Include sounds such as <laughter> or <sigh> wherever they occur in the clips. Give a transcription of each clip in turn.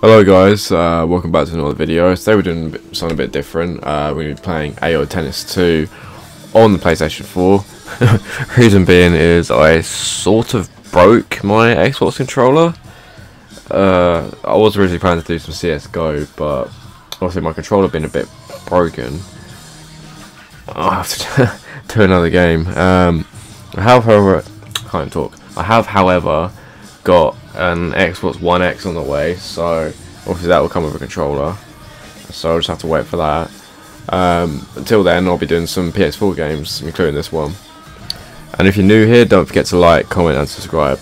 Hello guys, uh, welcome back to another video. Today we're doing something a bit different. Uh, we're going to be playing AO Tennis 2 on the PlayStation 4. <laughs> Reason being is I sort of broke my Xbox controller. Uh, I was originally planning to do some CSGO, but obviously my controller been a bit broken. I'll have to <laughs> do another game. Um, I have, however, I can't talk. I have, however, got an Xbox One X on the way, so obviously that will come with a controller. So I'll just have to wait for that. Um, until then, I'll be doing some PS4 games, including this one. And if you're new here, don't forget to like, comment, and subscribe.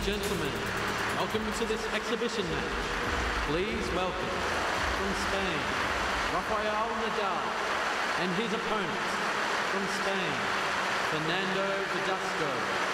And gentlemen, welcome to this exhibition match. Please welcome from Spain, Rafael Nadal and his opponent from Spain, Fernando Verdasco.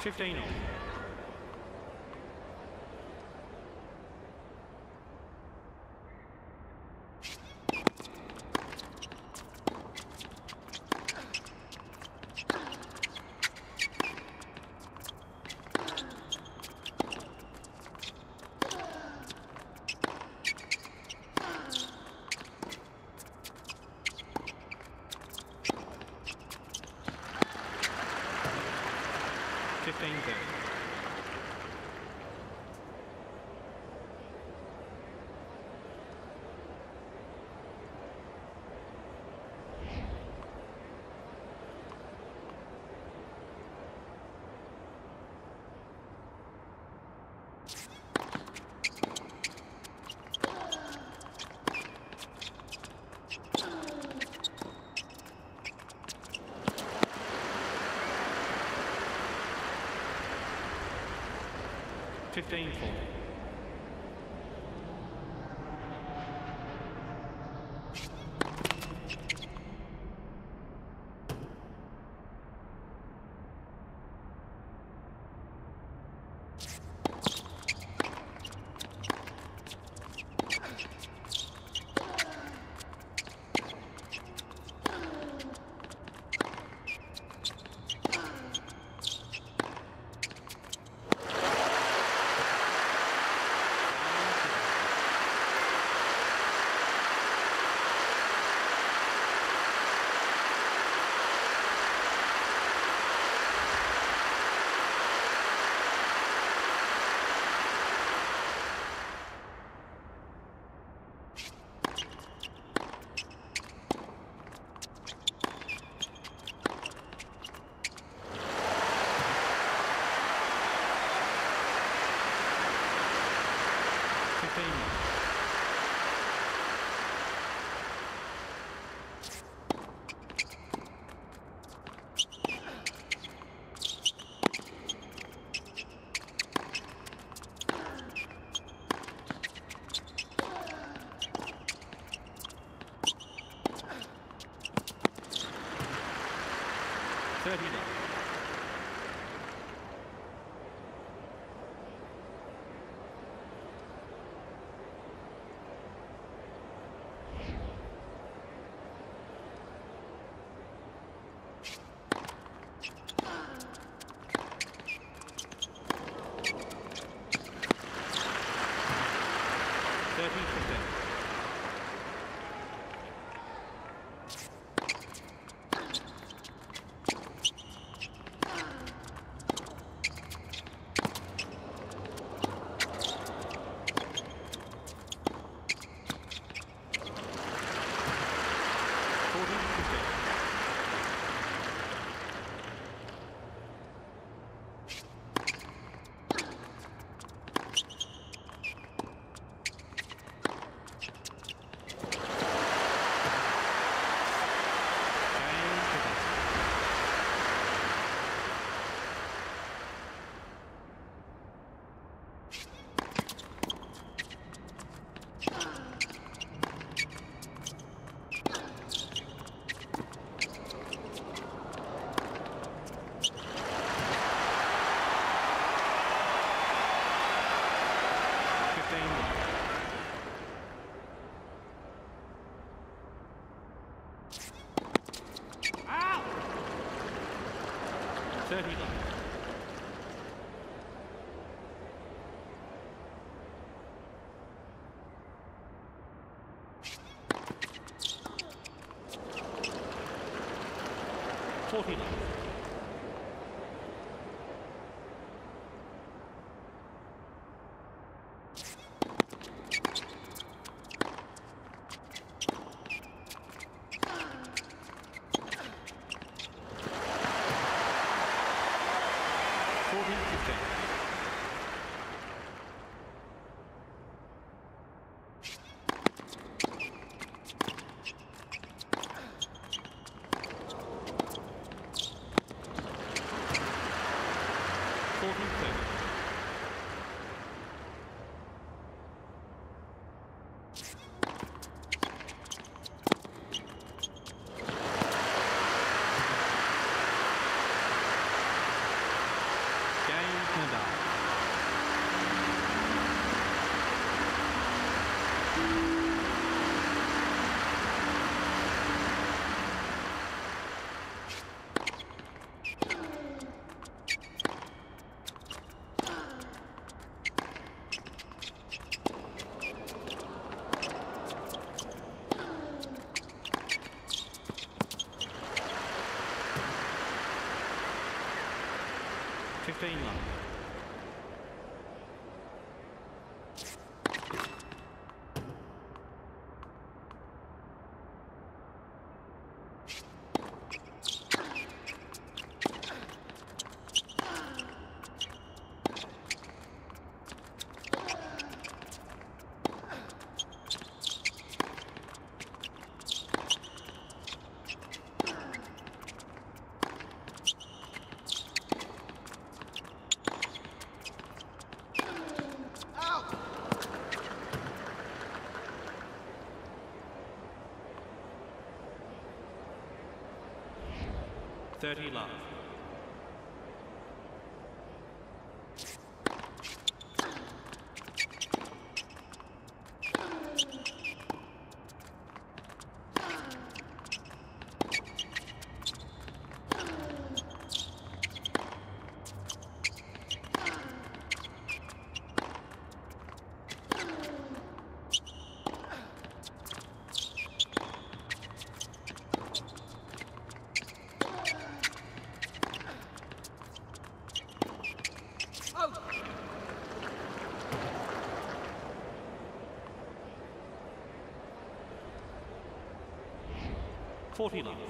15 all. 15 4. 14-15. 15 on. 30 love. 49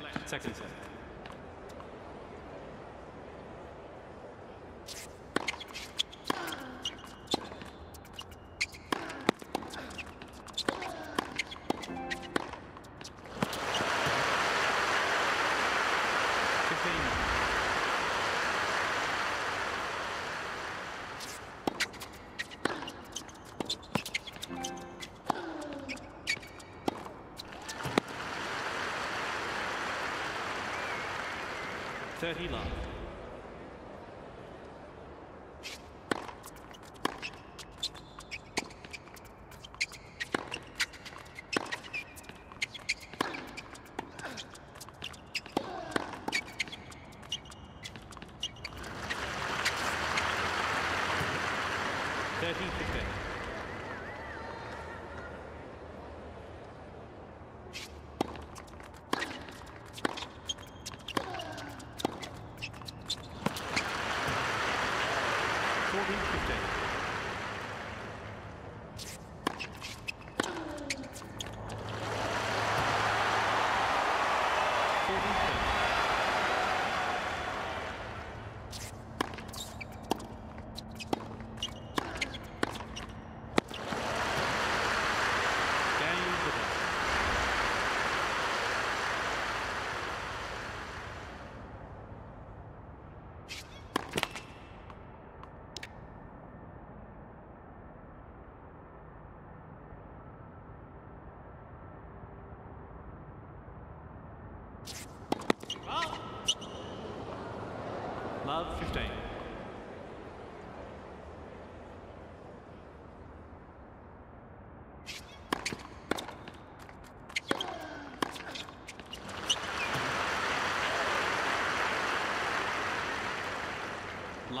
Left, second set. Fifteen. Thirty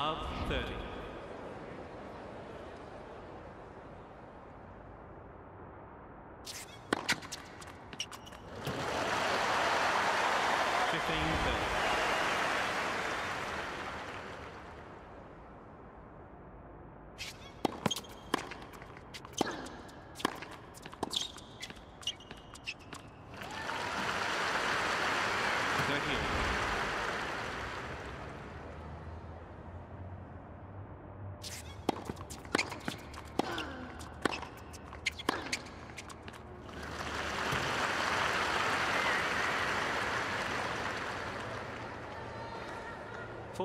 Love 30. Fifteen thirty.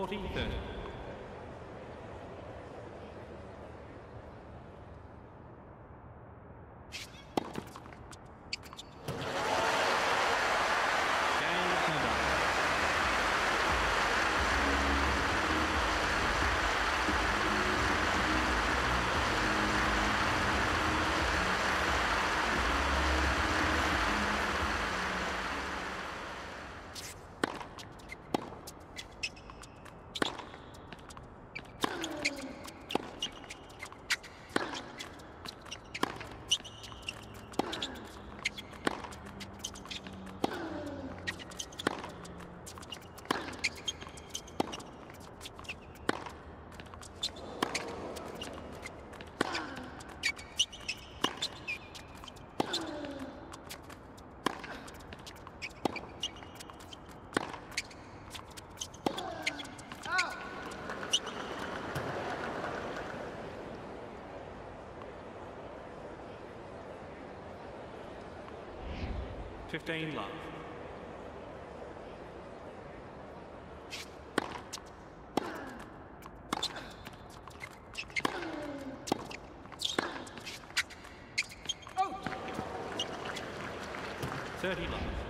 4030. 15 love. Out. 30 love.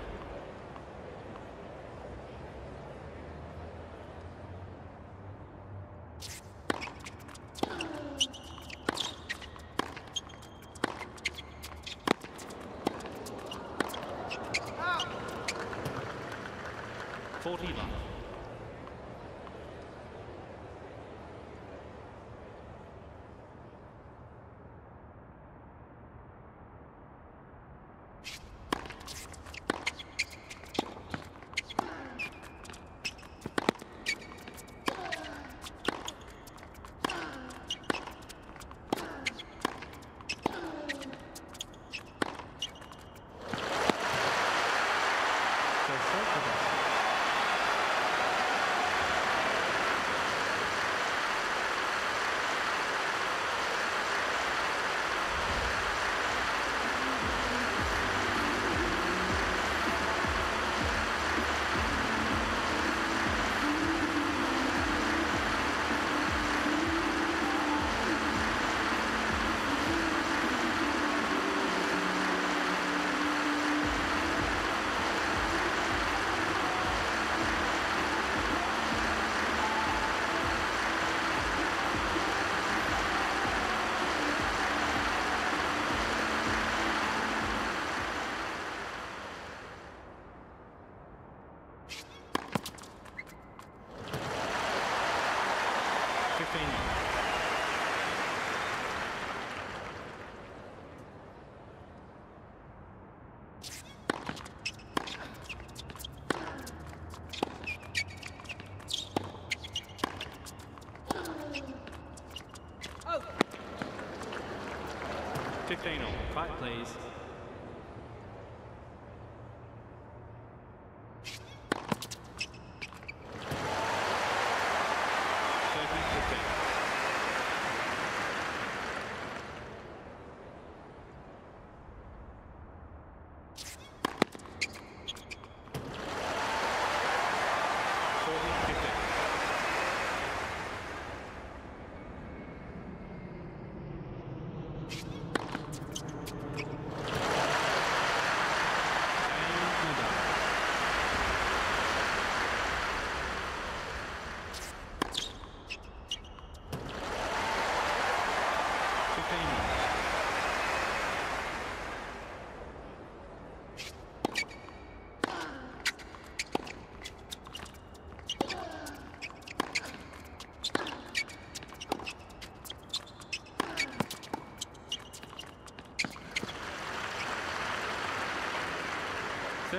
Fifteen all. Quiet,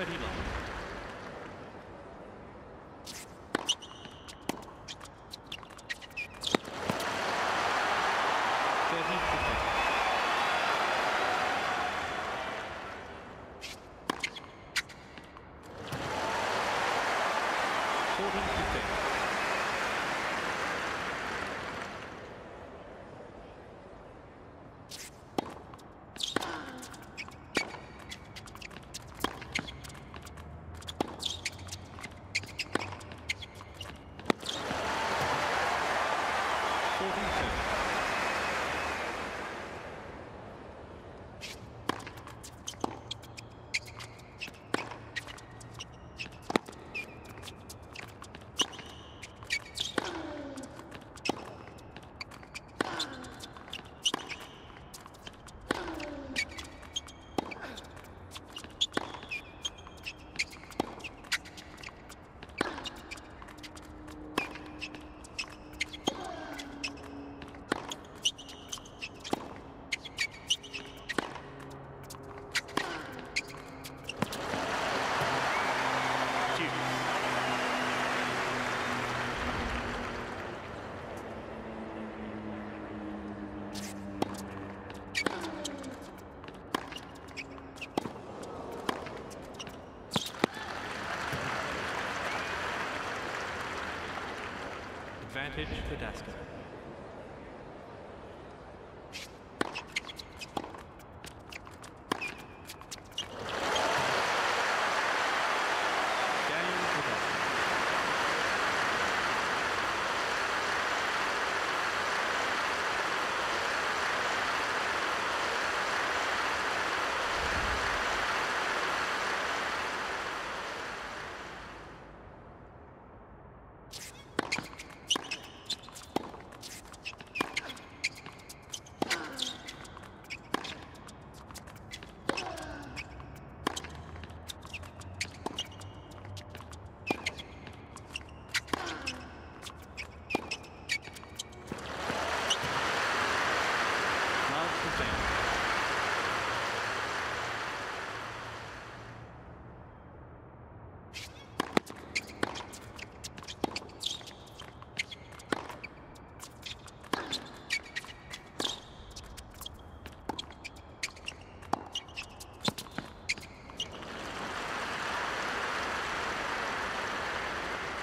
30 Advantage Verdasco. Game Verdasco. Love for James.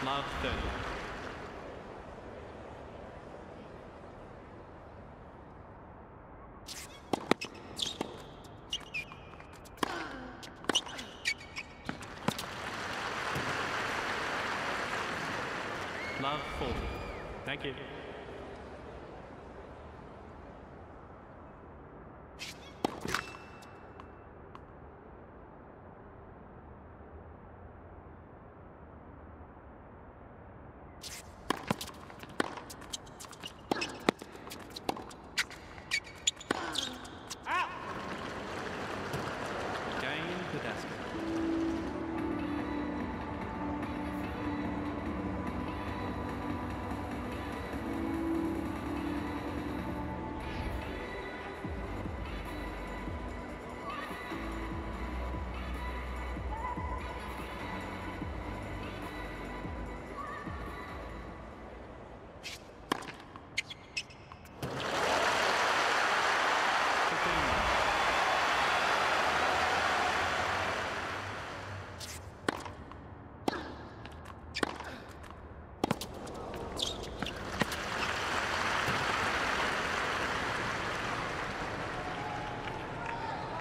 Love 30.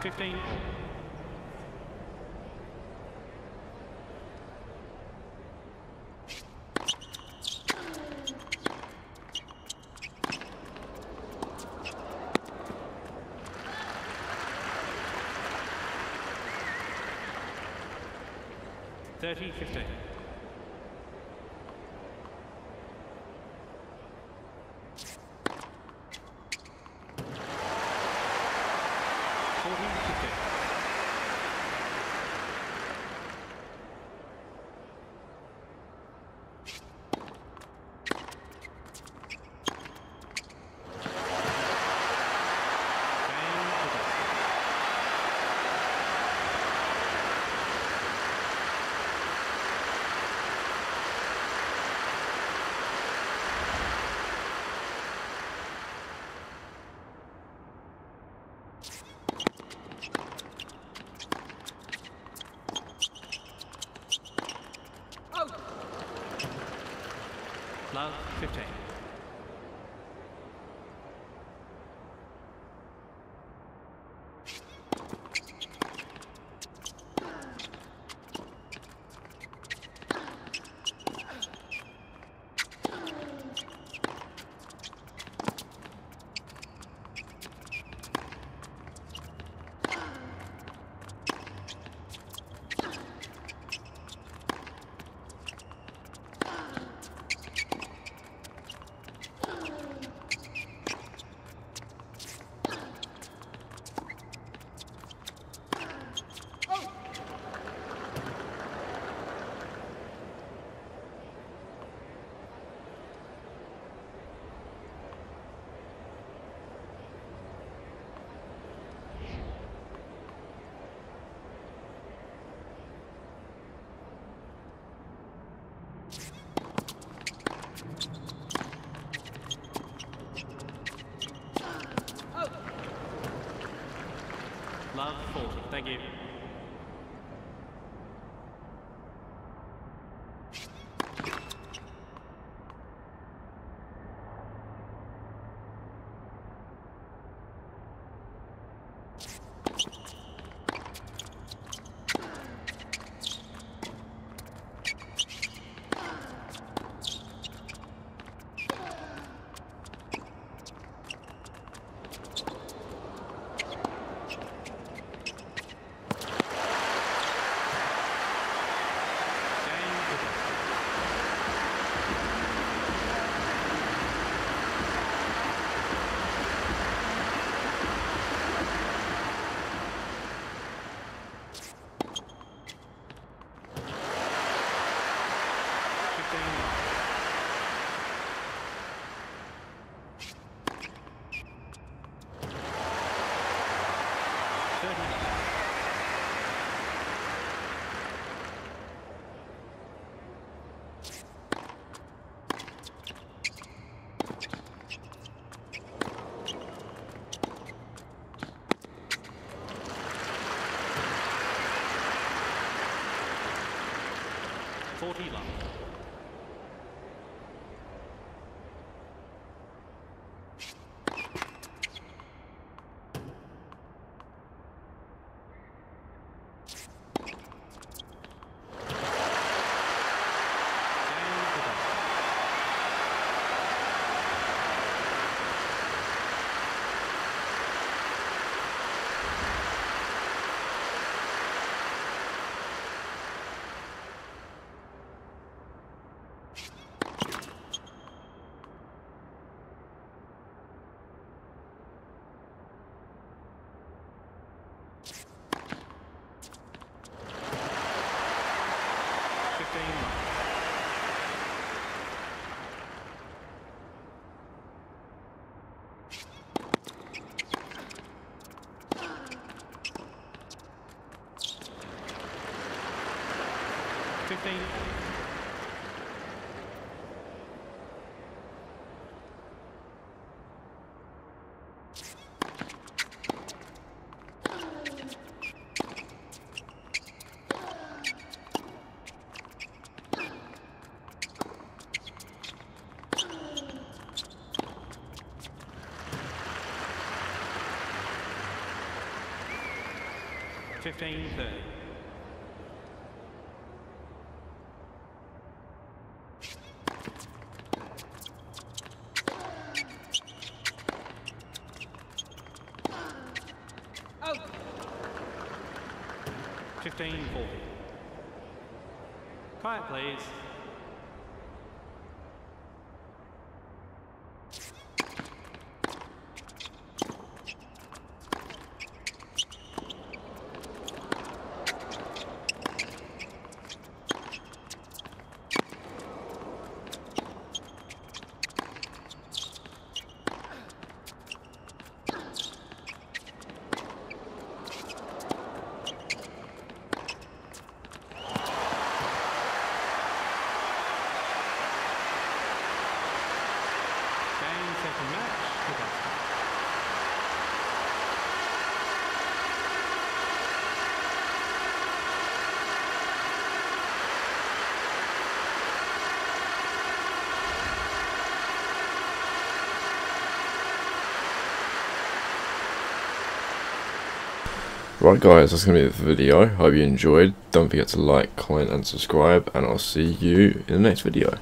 15. Thirty fifteen. 40. Thank you. Game over. Fifteen. Thirty. Forty love. 15. Fifteen thirty. Quiet, please. Right guys, that's going to be the video. Hope you enjoyed. Don't forget to like, comment and subscribe and I'll see you in the next video.